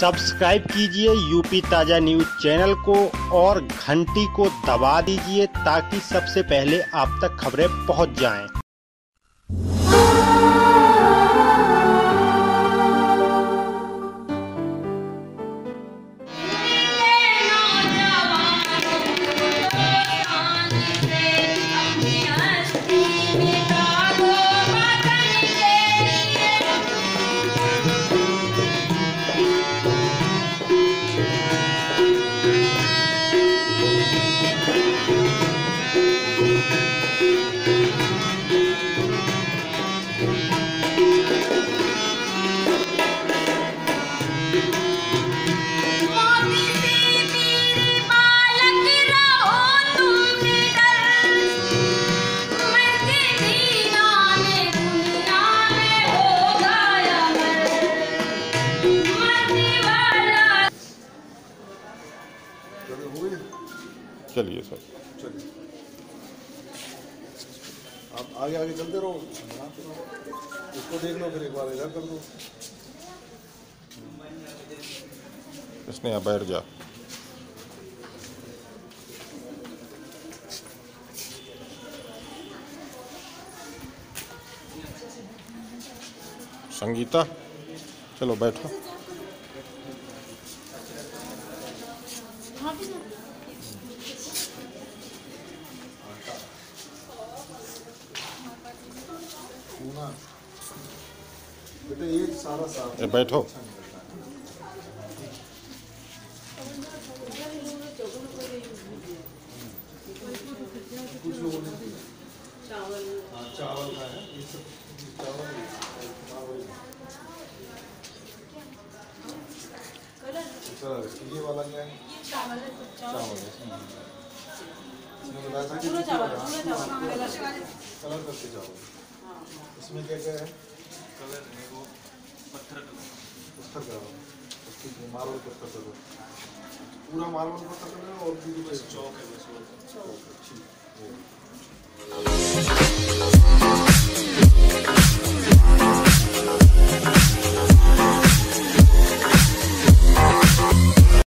Subscribe कीजिए UP ताज़ा news channel को और घंटी को दबा दीजिए ताकि सबसे पहले आप तक खबरें पहुँच जाएँ। चलिए सर। चलिए। आप आगे आगे चलते रहो। इसको देख लो फिर एक बार इधर कर दो इसने यहाँ बैठ जा संगीता चलो बैठो। बेटा ये सारा साफ़ बैठो। कुछ लोगों ने चावल। हाँ चावल खाया ये सब चावल चावल चलो ये वाला क्या है? चावल है चावल। है इसमें बताया था कि कलर करके चावल इसमें क्या क्या है? कलर है वो पत्थर पत्थर का। है मार्बल पत्थर कलर पूरा मार्बल पत्थर कलर और भी कुछ चौक है बस चौक ठीक है।